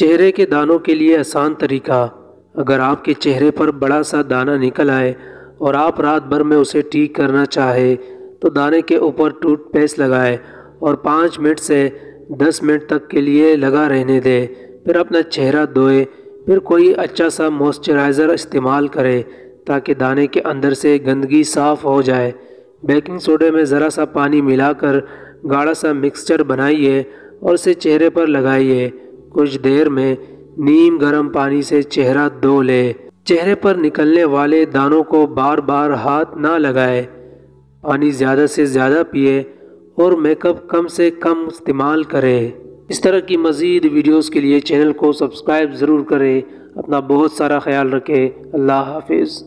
चेहरे के दानों के लिए आसान तरीका, अगर आपके चेहरे पर बड़ा सा दाना निकल आए और आप रात भर में उसे ठीक करना चाहे तो दाने के ऊपर टूथपेस्ट लगाए और पाँच मिनट से दस मिनट तक के लिए लगा रहने दें। फिर अपना चेहरा धोए, फिर कोई अच्छा सा मॉइस्चराइज़र इस्तेमाल करें ताकि दाने के अंदर से गंदगी साफ़ हो जाए। बेकिंग सोडे में ज़रा सा पानी मिलाकर गाढ़ा सा मिक्सचर बनाइए और उसे चेहरे पर लगाइए। कुछ देर में नीम गर्म पानी से चेहरा धो ले। चेहरे पर निकलने वाले दानों को बार बार हाथ ना लगाए। पानी ज़्यादा से ज़्यादा पिए और मेकअप कम से कम इस्तेमाल करें। इस तरह की मज़ीद वीडियोस के लिए चैनल को सब्सक्राइब ज़रूर करें। अपना बहुत सारा ख्याल रखें। अल्लाह हाफिज़।